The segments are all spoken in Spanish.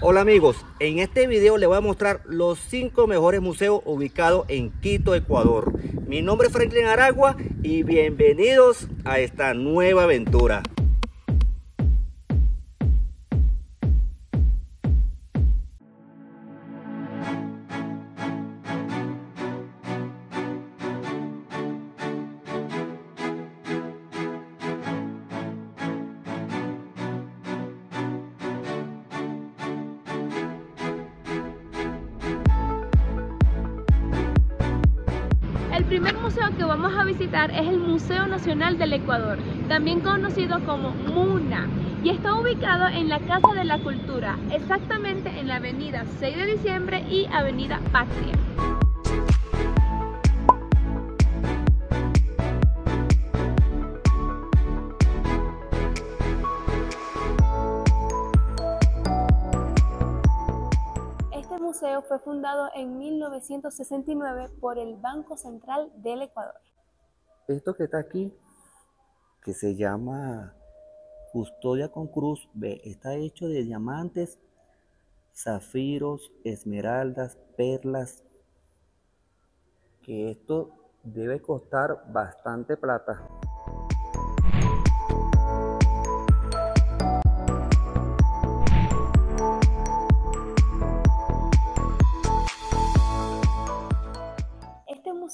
Hola amigos, en este video les voy a mostrar los 5 mejores museos ubicados en Quito, Ecuador. Mi nombre es Franklin Aragua y bienvenidos a esta nueva aventura. El primer museo que vamos a visitar es el Museo Nacional del Ecuador, también conocido como MUNA, y está ubicado en la Casa de la Cultura, exactamente en la avenida 6 de diciembre y avenida Patria. Fundado en 1969 por el Banco Central del Ecuador. Esto que está aquí, que se llama Custodia con Cruz, está hecho de diamantes, zafiros, esmeraldas, perlas, que esto debe costar bastante plata.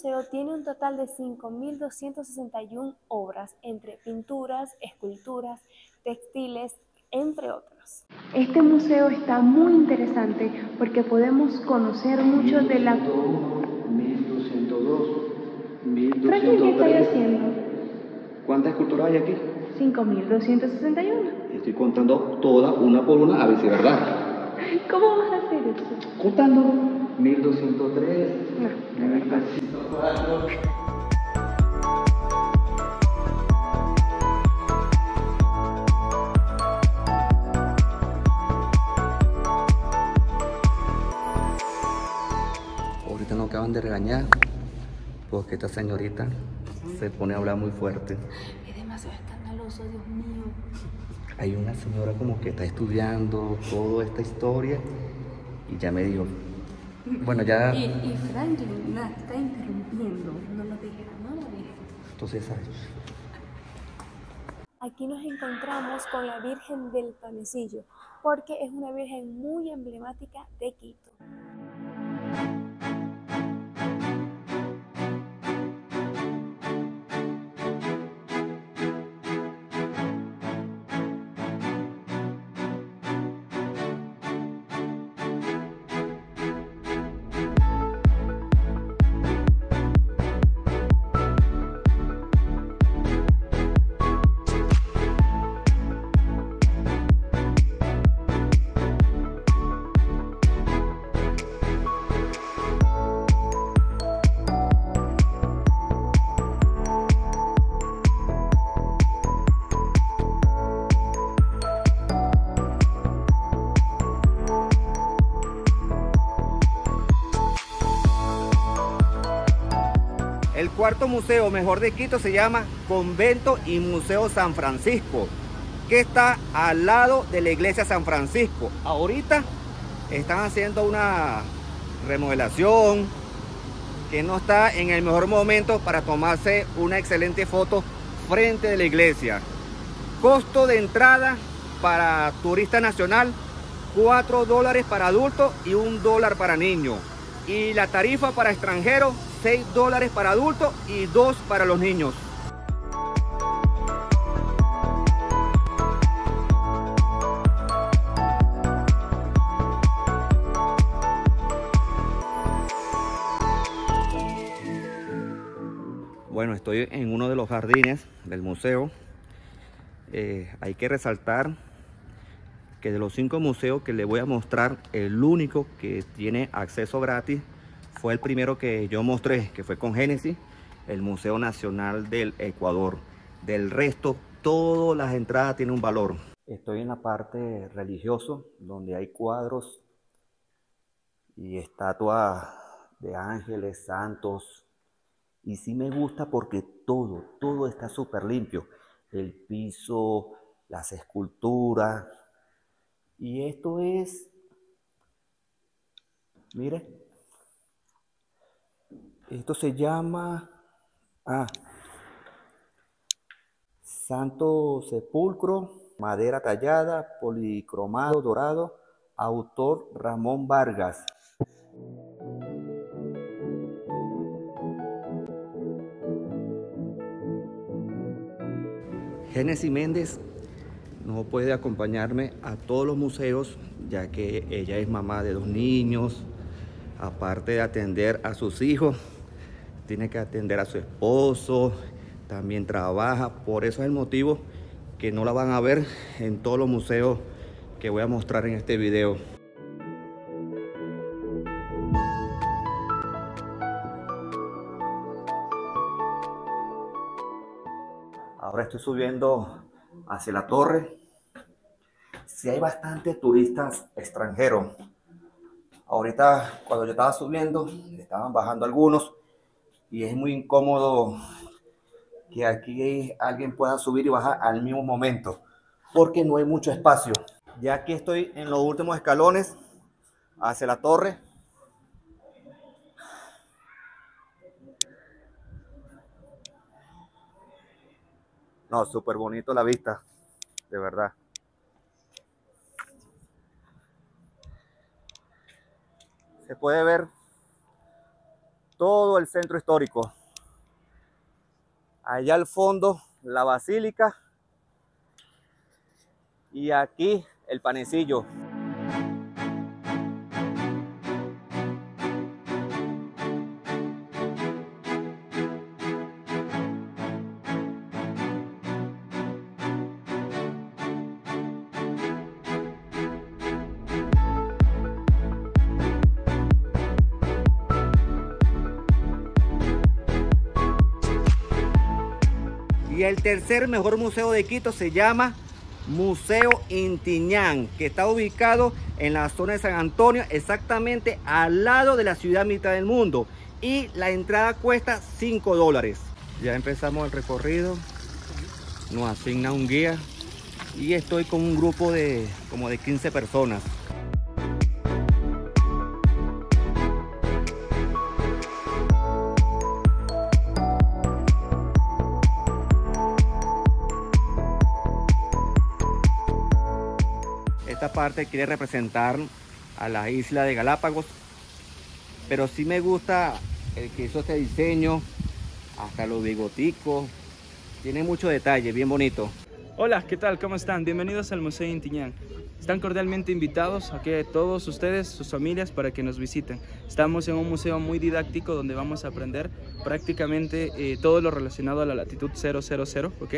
Museo tiene un total de 5.261 obras entre pinturas, esculturas, textiles, entre otros. Este museo está muy interesante porque podemos conocer mucho de la... 1202, Franklin, ¿qué estoy 1203. haciendo? ¿Cuántas esculturas hay aquí? 5.261. Estoy contando todas una por una a ver si es verdad. ¿Cómo vas a hacer eso? Contando. 1203, No, 1204. Ahorita nos acaban de regañar porque esta señorita se pone a hablar muy fuerte. Es demasiado escandaloso, Dios mío. Hay una señora como que está estudiando toda esta historia y ya me dijo, bueno, ya, Y, y Franklin la está interrumpiendo. No lo dijera, no lo dijera. entonces, ¿sabes? Aquí nos encontramos con la Virgen del Panecillo, porque es una virgen muy emblemática de Quito. Cuarto museo mejor de Quito se llama Convento y Museo San Francisco, que está al lado de la iglesia San Francisco. Ahorita están haciendo una remodelación que no está en el mejor momento para tomarse una excelente foto frente de la iglesia. Costo de entrada para turista nacional, 4 dólares para adultos y 1 dólar para niños. Y la tarifa para extranjeros, 6 dólares para adultos y 2 para los niños. Bueno, estoy en uno de los jardines del museo. Eh, hay que resaltar que de los cinco museos que les voy a mostrar, el único que tiene acceso gratis fue el primero que yo mostré, que fue con Génesis, el Museo Nacional del Ecuador. Del resto, todas las entradas tienen un valor. Estoy en la parte religioso, donde hay cuadros y estatuas de ángeles, santos. Y sí me gusta porque todo, todo está súper limpio. El piso, las esculturas. Y esto es, mire, esto se llama, ah, Santo Sepulcro, madera tallada, policromado dorado, autor Ramón Vargas. Génesis Méndez no puede acompañarme a todos los museos, ya que ella es mamá de dos niños, aparte de atender a sus hijos, tiene que atender a su esposo, también trabaja, por eso es el motivo que no la van a ver en todos los museos que voy a mostrar en este video. Ahora estoy subiendo hacia la torre. Si hay bastantes turistas extranjeros. Ahorita cuando yo estaba subiendo, estaban bajando algunos y es muy incómodo que aquí alguien pueda subir y bajar al mismo momento porque no hay mucho espacio. Ya aquí estoy en los últimos escalones hacia la torre. No, súper bonito la vista, de verdad. Se puede ver todo el centro histórico. Allá al fondo, la basílica. Y aquí el panecillo. El tercer mejor museo de Quito se llama Museo Intiñán, que está ubicado en la zona de San Antonio, exactamente al lado de la ciudad mitad del mundo. Y la entrada cuesta 5 dólares. Ya empezamos el recorrido. Nos asigna un guía. Y estoy con un grupo de como de 15 personas. Esta parte quiere representar a la isla de Galápagos, pero sí me gusta el que hizo este diseño, hasta los bigoticos, tiene mucho detalle, bien bonito. Hola, ¿qué tal? ¿Cómo están? Bienvenidos al Museo Intiñán. Están cordialmente invitados a que todos ustedes, sus familias, para que nos visiten. Estamos en un museo muy didáctico donde vamos a aprender prácticamente eh, todo lo relacionado a la latitud 000, ¿ok?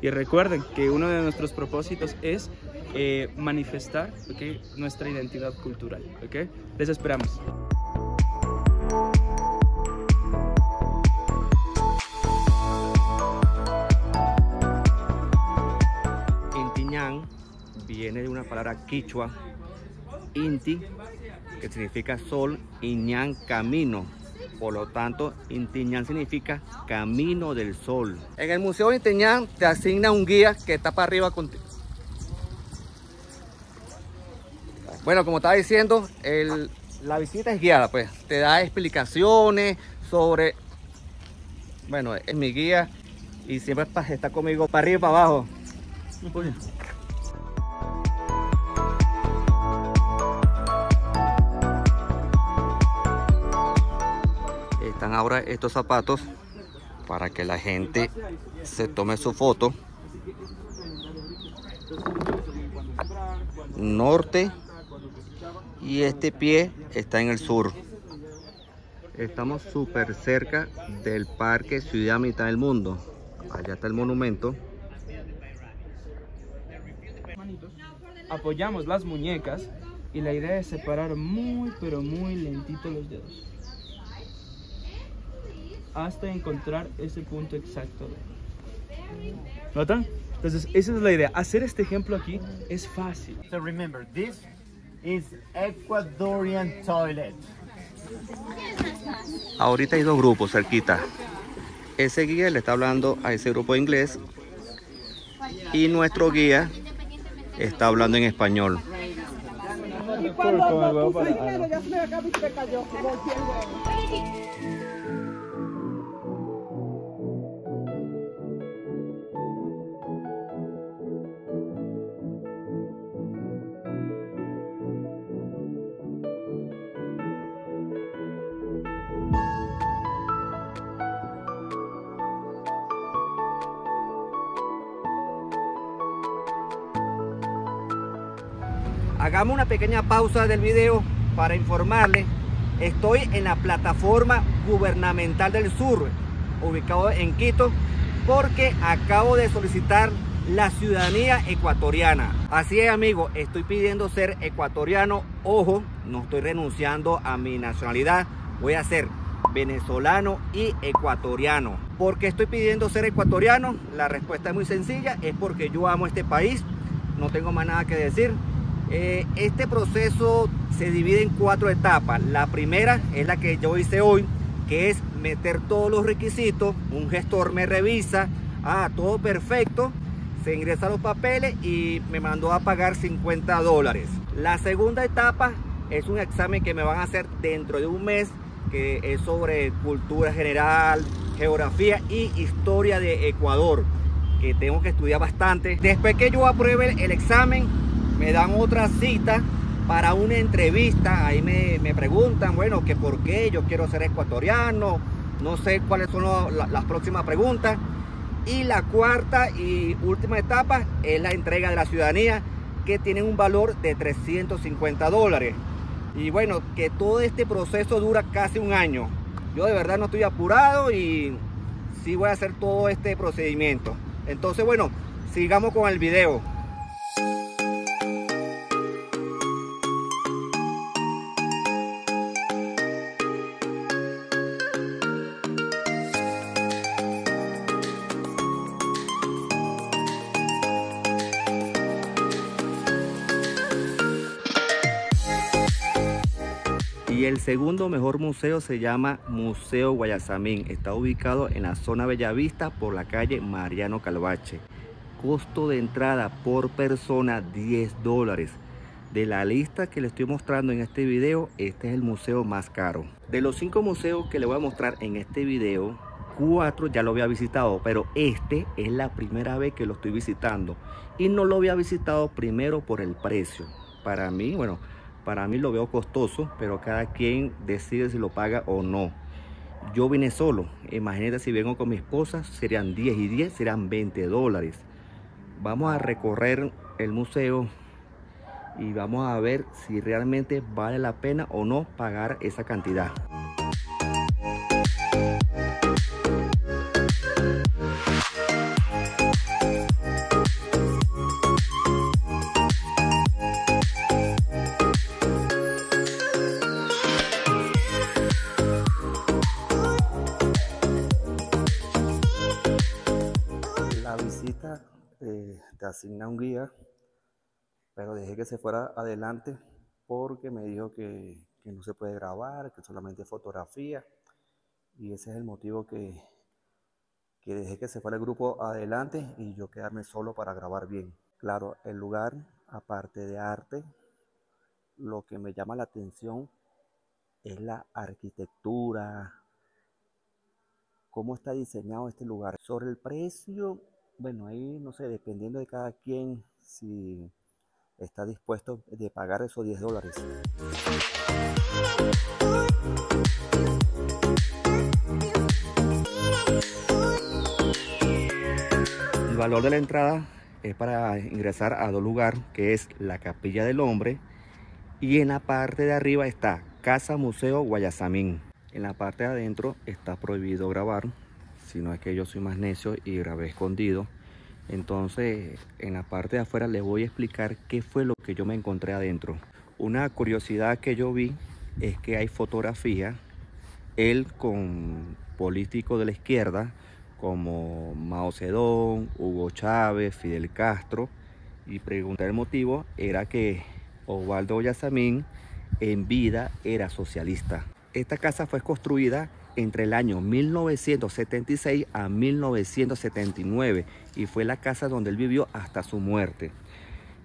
Y recuerden que uno de nuestros propósitos es eh, manifestar ¿okay? nuestra identidad cultural. ¿ok? Les esperamos. Intiñán viene de una palabra quichua, inti, que significa sol, y ñan, camino. Por lo tanto, Intiñán significa camino del sol. En el Museo de Intiñán te asigna un guía que está para arriba contigo. Bueno, como estaba diciendo, el, la visita es guiada, pues te da explicaciones sobre, bueno, es mi guía y siempre está conmigo para arriba y para abajo. Están ahora estos zapatos para que la gente se tome su foto. Norte y este pie está en el sur. Estamos súper cerca del parque Ciudad Mitad del Mundo. Allá está el monumento. Apoyamos las muñecas y la idea es separar muy pero muy lentito los dedos. Hasta encontrar ese punto exacto. ¿Notan? Entonces, esa es la idea. Hacer este ejemplo aquí es fácil. So remember, this is Ecuadorian toilet. Ahorita hay dos grupos cerquita. Ese guía le está hablando a ese grupo de inglés y nuestro guía está hablando en español. Y cuando lo puse izquierdo, ya se me acabó y se me cayó. Hagamos una pequeña pausa del video para informarles. Estoy en la plataforma gubernamental del sur, ubicado en Quito, porque acabo de solicitar la ciudadanía ecuatoriana. Así es, amigos, estoy pidiendo ser ecuatoriano. Ojo, no estoy renunciando a mi nacionalidad. Voy a ser venezolano y ecuatoriano. ¿Por qué estoy pidiendo ser ecuatoriano? La respuesta es muy sencilla, es porque yo amo este país. No tengo más nada que decir. Eh, este proceso se divide en cuatro etapas. La primera es la que yo hice hoy, que es meter todos los requisitos. Un gestor me revisa, ah, todo perfecto. Se ingresa los papeles y me mandó a pagar 50 dólares. La segunda etapa es un examen que me van a hacer dentro de un mes, que es sobre cultura general, geografía y historia de Ecuador, que tengo que estudiar bastante. Después que yo apruebe el examen, me dan otra cita para una entrevista. Ahí me, me preguntan, bueno, que por qué yo quiero ser ecuatoriano. No sé cuáles son las próximas preguntas. Y la cuarta y última etapa es la entrega de la ciudadanía, que tiene un valor de 350 dólares. Y bueno, que todo este proceso dura casi un año. Yo de verdad no estoy apurado y sí voy a hacer todo este procedimiento. Entonces, bueno, sigamos con el video. El segundo mejor museo se llama Museo Guayasamín. Está ubicado en la zona Bellavista por la calle Mariano Calvache. Costo de entrada por persona 10 dólares. De la lista que le estoy mostrando en este video, este es el museo más caro. De los cinco museos que le voy a mostrar en este video, cuatro ya lo había visitado, pero este es la primera vez que lo estoy visitando. Y no lo había visitado primero por el precio. Para mí, bueno, para mí lo veo costoso, pero cada quien decide si lo paga o no. Yo vine solo. Imagínate si vengo con mi esposa, serían 10 y 10, serán 20 dólares. Vamos a recorrer el museo y vamos a ver si realmente vale la pena o no pagar esa cantidad. Asigna un guía, pero dejé que se fuera adelante porque me dijo que, que no se puede grabar, que solamente fotografía. Y ese es el motivo que, que dejé que se fuera el grupo adelante y yo quedarme solo para grabar bien. Claro, el lugar, aparte de arte, lo que me llama la atención es la arquitectura, cómo está diseñado este lugar. Sobre el precio, bueno, ahí no sé, dependiendo de cada quien, si está dispuesto de pagar esos 10 dólares. El valor de la entrada es para ingresar a dos lugares, que es la Capilla del Hombre y en la parte de arriba está Casa Museo Guayasamín. En la parte de adentro está prohibido grabar, si no es que yo soy más necio y grabé escondido. Entonces, en la parte de afuera les voy a explicar qué fue lo que yo me encontré adentro. Una curiosidad que yo vi es que hay fotografía, él con políticos de la izquierda, como Mao Zedong, Hugo Chávez, Fidel Castro, y pregunté el motivo, era que Osvaldo Yasamín en vida era socialista. Esta casa fue construida entre el año 1976 a 1979 y fue la casa donde él vivió hasta su muerte.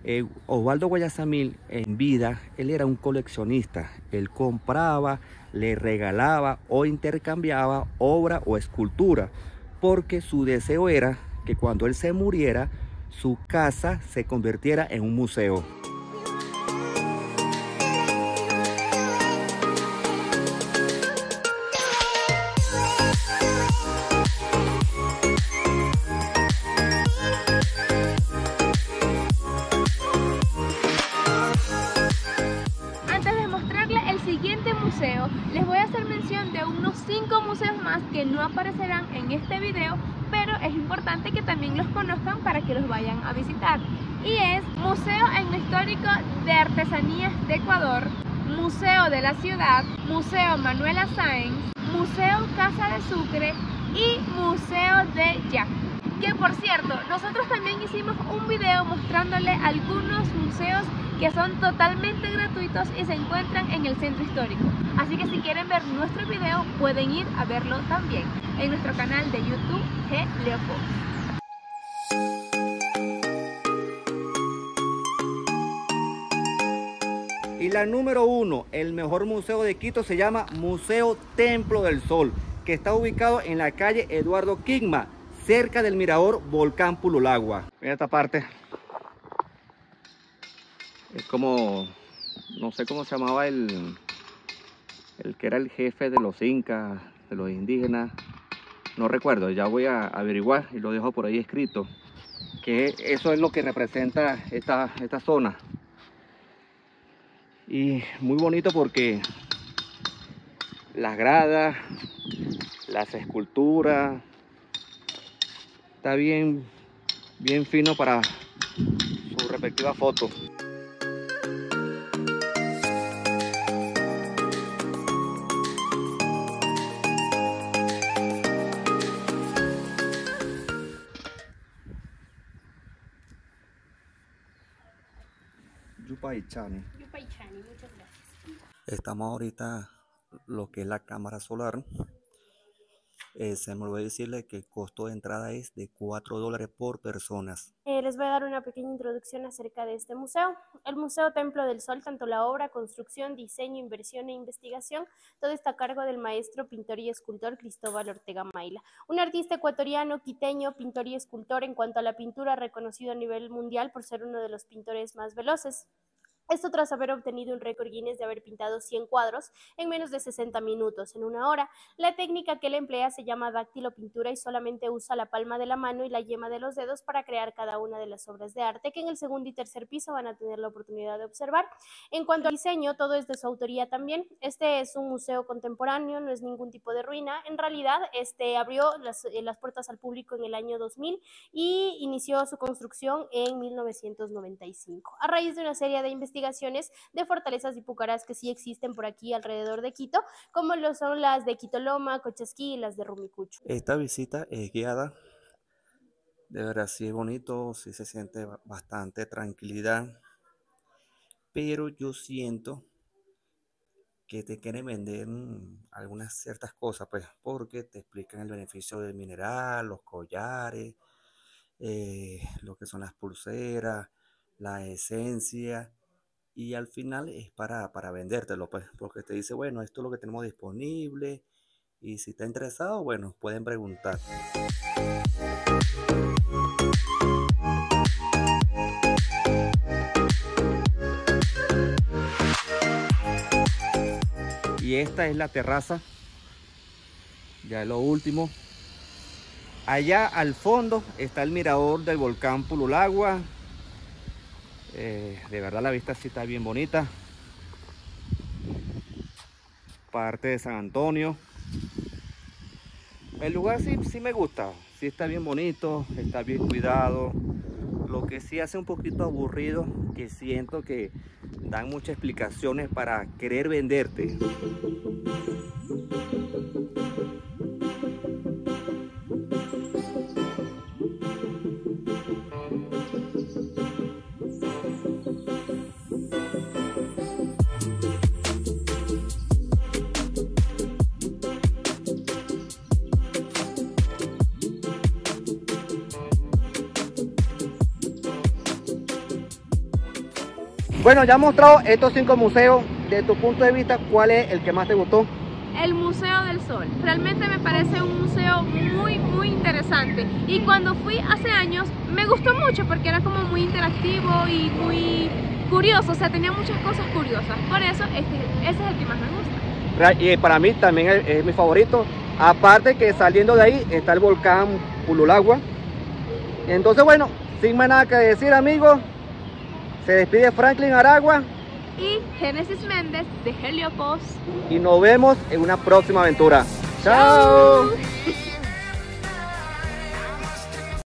Eh, Osvaldo Guayasamil en vida, él era un coleccionista. Él compraba, le regalaba o intercambiaba obra o escultura porque su deseo era que cuando él se muriera, su casa se convirtiera en un museo. Hacer mención de unos 5 museos más que no aparecerán en este video, pero es importante que también los conozcan para que los vayan a visitar. Y es Museo Etnohistórico de Artesanías de Ecuador, Museo de la Ciudad, Museo Manuela Sáenz, Museo Casa de Sucre y Museo de Yac. Que por cierto, nosotros también hicimos un video mostrándole algunos museos que son totalmente gratuitos y se encuentran en el centro histórico. Así que si quieren ver nuestro video, pueden ir a verlo también en nuestro canal de YouTube G Leopold. Y la número uno, el mejor museo de Quito se llama Museo Templo del Sol, que está ubicado en la calle Eduardo Quigma, cerca del mirador Volcán Pululagua. Mira esta parte. Es como, no sé cómo se llamaba el, el que era el jefe de los incas, de los indígenas. No recuerdo, ya voy a averiguar y lo dejo por ahí escrito. Que eso es lo que representa esta, esta zona. Y muy bonito porque las gradas, las esculturas, está bien, bien fino para su respectiva foto. Yupaichani. muchas gracias. Estamos ahorita lo que es la cámara solar. Eh, se me olvidó decirle que el costo de entrada es de 4 dólares por personas. Eh, les voy a dar una pequeña introducción acerca de este museo. El Museo Templo del Sol, tanto la obra, construcción, diseño, inversión e investigación, todo está a cargo del maestro, pintor y escultor Cristóbal Ortega Maila, un artista ecuatoriano, quiteño, pintor y escultor en cuanto a la pintura, reconocido a nivel mundial por ser uno de los pintores más veloces. Esto tras haber obtenido un récord Guinness de haber pintado 100 cuadros en menos de 60 minutos, en una hora. La técnica que él emplea se llama dáctilo pintura y solamente usa la palma de la mano y la yema de los dedos para crear cada una de las obras de arte que en el segundo y tercer piso van a tener la oportunidad de observar. En cuanto al diseño, todo es de su autoría también. Este es un museo contemporáneo, no es ningún tipo de ruina. En realidad, este abrió las, eh, puertas al público en el año 2000 y inició su construcción en 1995. A raíz de una serie de investigaciones de fortalezas y pucaras que sí existen por aquí alrededor de Quito, como lo son las de Quitoloma, Cochasquí y las de Rumicucho. Esta visita es guiada. De verdad, sí es bonito, sí se siente ba- bastante tranquilidad. Pero yo siento que te quieren vender mm, algunas ciertas cosas, pues, porque te explican el beneficio del mineral, los collares, eh, lo que son las pulseras, la esencia, y al final es para, para vendértelo, pues, porque te dice, bueno, esto es lo que tenemos disponible, y si está interesado, bueno, pueden preguntar. Y esta es la terraza. Ya lo último. Allá al fondo está el mirador del volcán Pululagua. Eh, de verdad la vista sí está bien bonita. Parte de San Antonio. El lugar sí, sí me gusta. Sí está bien bonito, está bien cuidado. Lo que sí hace un poquito aburrido, que siento que dan muchas explicaciones para querer venderte. Bueno, ya mostrado estos cinco museos. De tu punto de vista, ¿cuál es el que más te gustó? El Museo del Sol. Realmente me parece un museo muy, muy interesante. Y cuando fui hace años, me gustó mucho porque era como muy interactivo y muy curioso. O sea, tenía muchas cosas curiosas. Por eso, este, ese es el que más me gusta. Y para mí también es, es mi favorito. Aparte que saliendo de ahí está el volcán Pululagua. Entonces, bueno, sin más nada que decir, amigos, se despide Franklin Aragua Y Génesis Méndez de Heliopos. y nos vemos en una próxima aventura. ¡Chao!